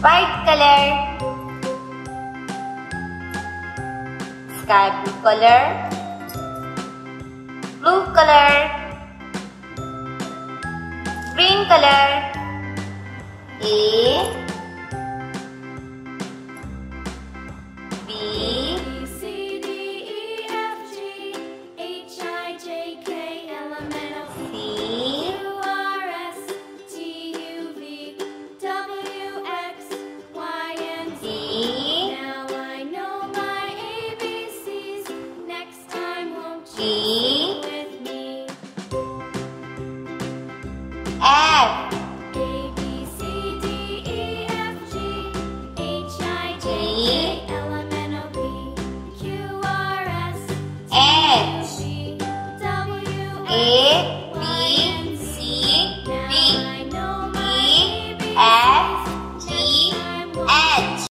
white color. Sky blue color. Blue color. Green color. A E F A B C D E F G H I J e, L M N O P Q R S. H. T W A